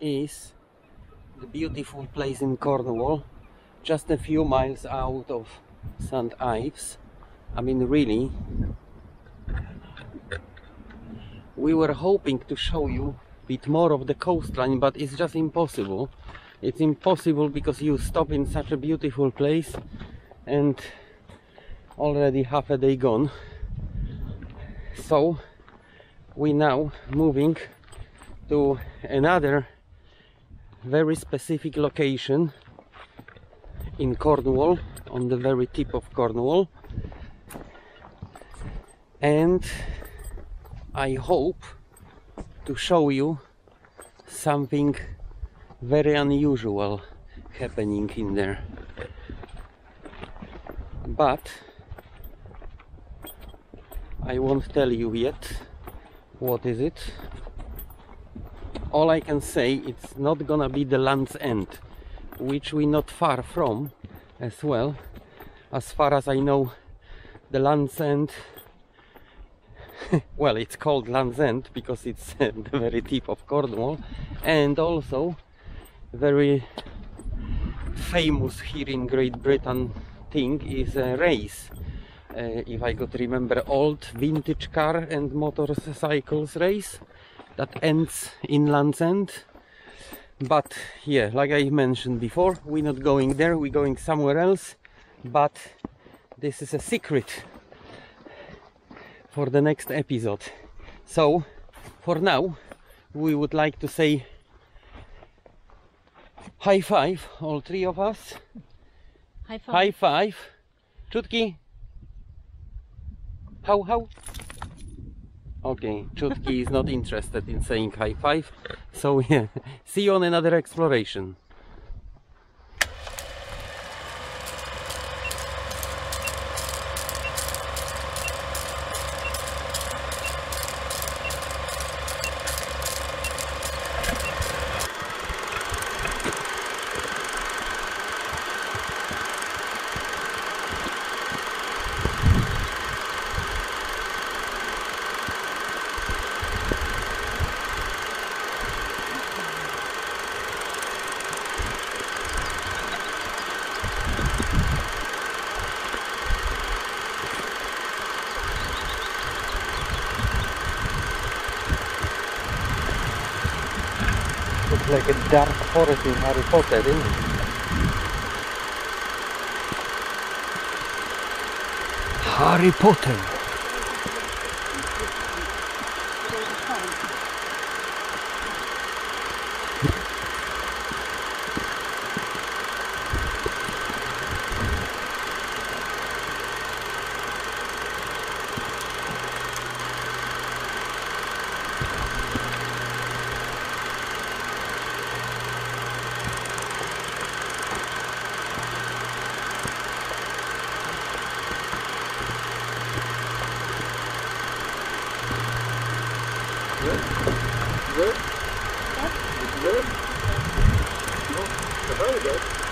Is the beautiful place in Cornwall, just a few miles out of St. Ives. I mean, really, we were hoping to show you a bit more of the coastline, but it's just impossible. It's impossible because you stop in such a beautiful place and already half a day gone. So we now moving to another very specific location in Cornwall on the very tip of Cornwall. And I hope to show you something very unusual happening in there. But I won't tell you yet what is it all I can say it's not gonna be the Land's End which we're not far from as well. As far as I know the Land's End well it's called Land's End because it's the very tip of Cornwall and also very famous here in Great Britain thing is a race. Uh, if I could remember old vintage car and motorcycles race that ends in Land's End but yeah like I mentioned before we're not going there we're going somewhere else. But this is a secret for the next episode. So for now we would like to say high five all three of us. High five. high five. Chutki. How how okay Chutki is not interested in saying high five so yeah see you on another exploration like a dark forest in Harry Potter, isn't it? Harry Potter. Good? No, very good.